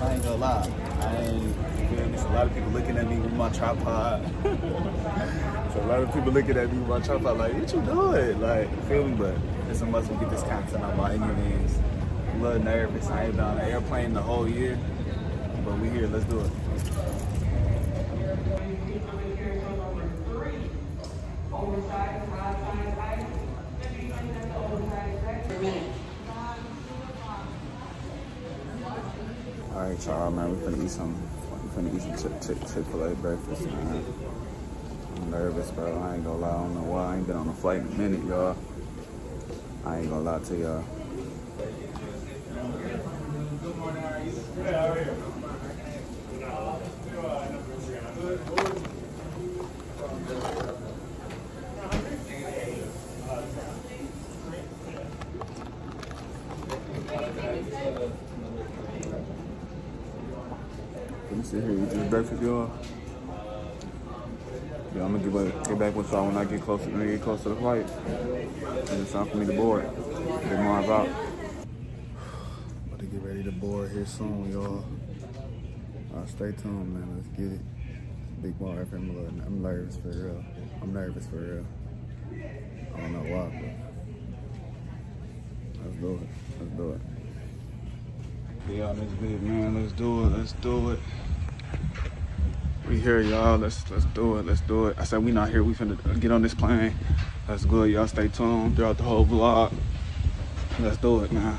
I ain't gonna lie. I ain't, feel a lot of people looking at me with my tripod. so a lot of people looking at me with my tripod like, what you doing? Like, feel me? But it's a must we get this content out by any means. A little nervous. I ain't been on an airplane the whole year. But we here, let's do it. All right, y'all, man. We finna eat some. We finna eat some Chick Chick Fil A breakfast, man. I'm nervous, bro. I ain't gonna lie. I don't know why. I ain't been on a flight in a minute, y'all. I ain't gonna lie to y'all. Sit here eat this breakfast, y'all. Yeah, I'm gonna get back, get back with y'all when I get closer when I get close to the flight. And it's time for me to board. Big Marv out. About to get ready to board here soon, y'all. Uh, stay tuned, man. Let's get it. Big Marv, little, I'm nervous for real. I'm nervous for real. I don't know why, but let's do it. Let's do it. Yeah, on this vid, man. Let's do it. Let's do it. We here, y'all. Let's let's do it. Let's do it. I said we not here. We finna get on this plane. That's good. Y'all stay tuned throughout the whole vlog. Let's do it, man.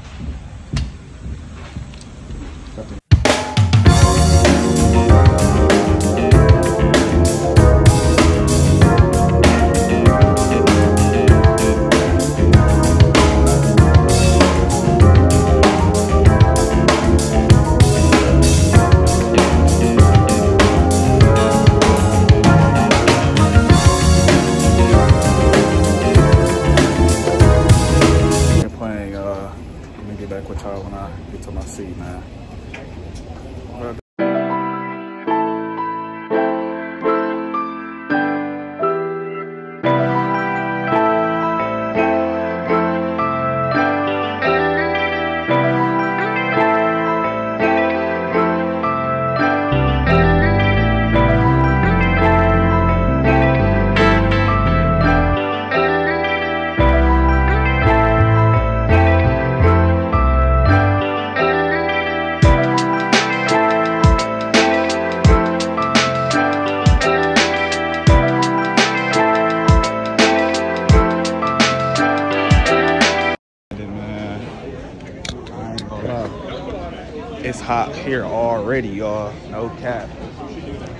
Already, y'all. No cap.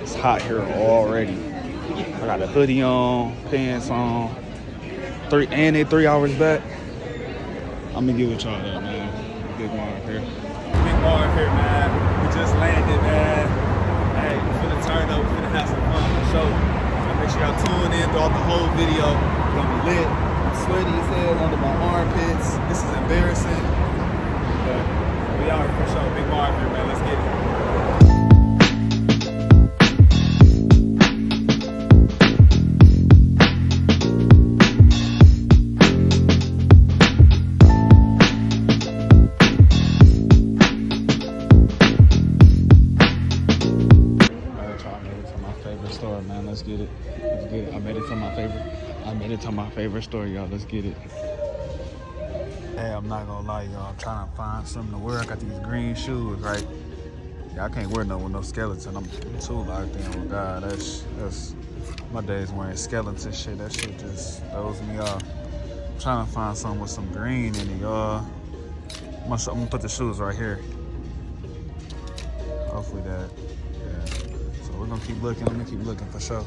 It's hot here already. I got a hoodie on, pants on. Three and they three hours back. I'm gonna give it y'all that, man. Big Marv here. Big Marv here, man. We just landed, man. Hey, we finna turn up, we finna have some fun for sure. So make sure y'all tune in throughout the whole video. It's gonna be lit. Sweaty as hell on my Let's get it. Let's get it. I made it to my favorite. I made it to my favorite store, y'all. Let's get it. Hey, I'm not gonna lie, y'all. I'm trying to find something to wear. I got these green shoes, right? Yeah, I can't wear no with no skeleton. I'm too locked in God. That's that's my days wearing skeleton shit. That shit just throws me off. I'm trying to find something with some green in it, y'all. I'm gonna, put the shoes right here. Hopefully that, we're gonna keep looking. I'm gonna keep looking for sure.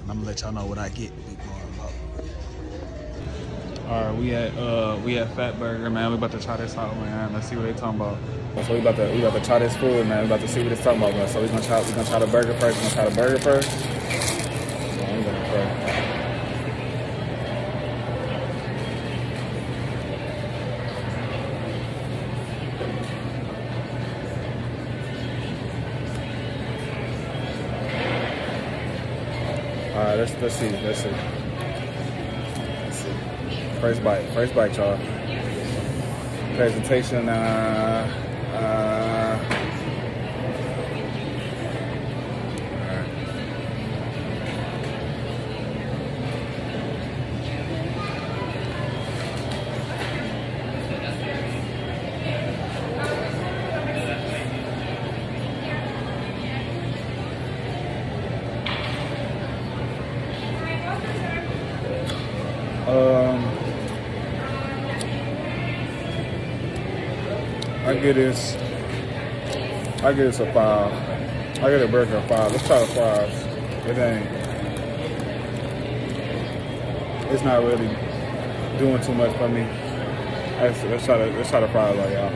And I'm gonna let y'all know what I get. Big Marv out. All right, we at uh we at Fat Burger, man. We about to try this out, man. Let's see what they talking about. So we about to we about to try this food, man. We about to see what it's talking about, man. So we gonna try we gonna try the burger first. We gonna try the burger first. Let's let's see, let's see. Let's see. First bite, first bite, y'all. presentation. Uh, uh, Get this. I get this a five. I get a burger a five. Let's try the fries. It ain't. It's not really doing too much for me. Let's, let's try to let's try the fries out, y'all.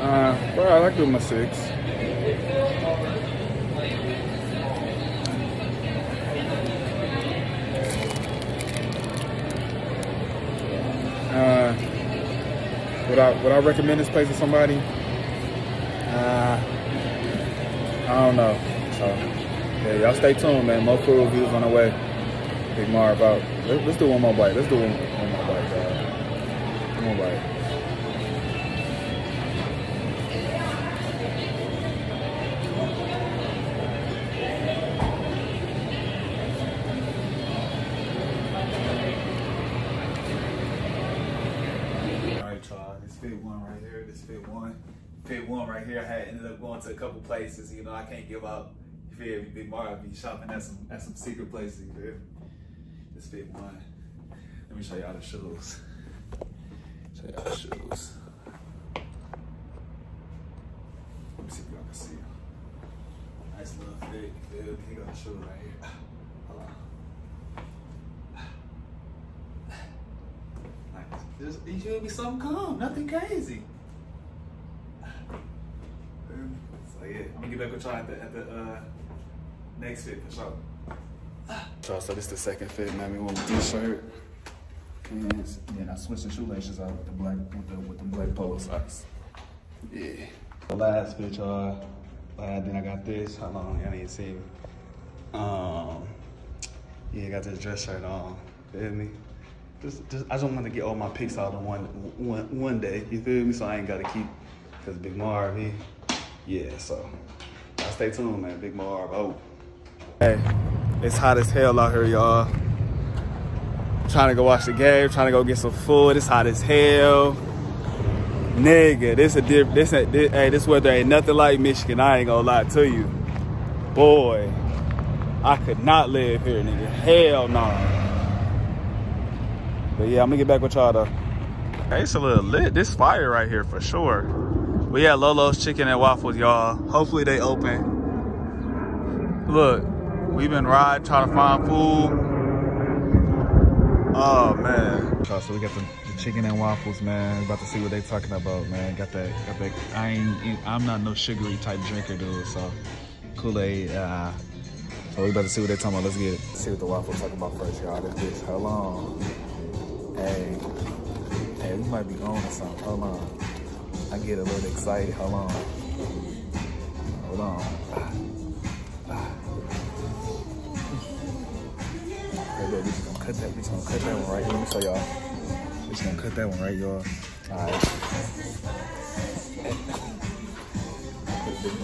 Uh, well, I like doing my six. Uh, would I would I recommend this place to somebody? Uh, I don't know. So yeah, y'all stay tuned, man. More food reviews on the way. Big Marv out. Let's, let's do one more bite. Let's do one, one more bite, guys. One more bite. One right here. This fit one. Fit one right here. I had ended up going to a couple places. You know, I can't give up. You feel me? Big Mario be shopping at some at some secret places. You feel? This fit one. Let me show y'all the shoes. Show y'all the shoes. Let me see if y'all can see. Nice little fit. You feel me? He got the shoes right here. Hold on. Like, just, it should be something calm, nothing crazy. So yeah, I'm gonna get back with y'all at the, at the uh, next fit for sure. So, so this the second fit, man. We went with this shirt. Pants. Then I switched the shoelaces out with the black with the with the black polo socks. Yeah. The last fit, y'all. Uh, then I got this. How long? Y'all ain't see me. Um. Yeah, got this dress shirt on. Feel me? Just, just, I just want to get all my pics out in one, one, one day. You feel me? So I ain't gotta keep, cause Big Marv, he, yeah. So, stay tuned, man. Big Marv, oh. Hey, it's hot as hell out here, y'all. Trying to go watch the game, trying to go get some food. It's hot as hell. Nigga, this a diff this, a, this hey, this weather ain't nothing like Michigan. I ain't gonna lie to you. Boy, I could not live here, nigga. Hell no. But yeah, I'm gonna get back with y'all though. Hey, it's a little lit. This fire right here for sure. We at Lolo's Chicken and Waffles, y'all. Hopefully they open. Look, we've been riding, trying to find food. Oh man. So we got the, the chicken and waffles, man. About to see what they talking about, man. Got that, got that. I ain't, I'm not no sugary type drinker, dude. So Kool-Aid. Uh, so we about to see what they talking about. Let's get it. See what the waffles talking about first, y'all. This bitch. Hold on. Hey, hey, we might be on or something. Hold on. I get a little excited. Hold on. Hold on. Hey, look, we just gonna cut that. We just gonna cut that one right here. Let me show y'all. We just gonna cut that one right, y'all. All right.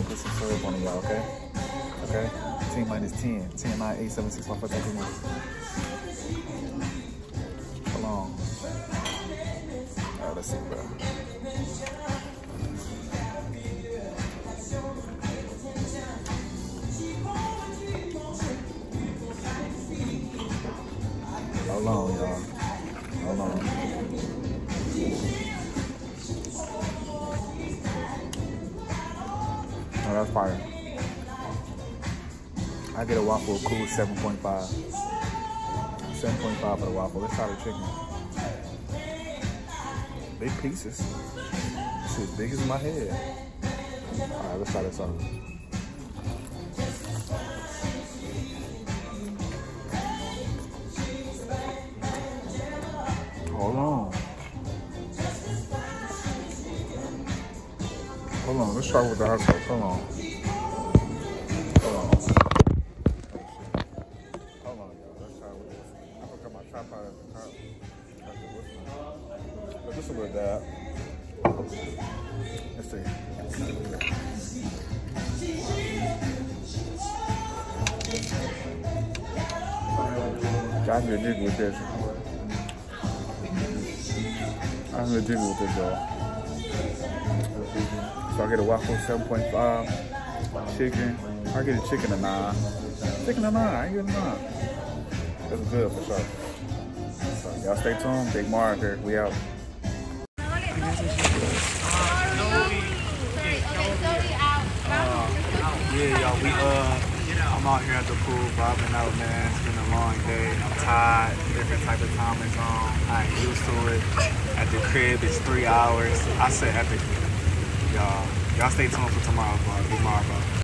Put some syrup on y'all. Okay. Okay. T minus 10. 10, 9, 8, 7, 6, 5, 4, 3, 2, 1. Right, let's bro. Hold on, y'all. Hold on. Oh, that's fire. I get a waffle cool 7.5. 7.5 for the waffle. Let's try the chicken. Big pieces. It's as big as my head. Alright, let's try this out. Hold on. Hold on, let's try with the hot sauce. Hold on. I'm gonna jiggle with this. I'm gonna jiggle with this, y'all. So I get a waffle 7.5, chicken. I get a chicken a nine. Chicken a nine, I get a nine. That's good for sure. So y'all stay tuned. Big Marv here. We out. Yeah, y'all, we uh, I'm out here at the pool, vibing out, man. It's been a long day. I'm tired. Different type of time is on. I ain't used to it. At the crib, it's three hours. I said epic. Y'all, y'all stay tuned for tomorrow, bro. Tomorrow, bro.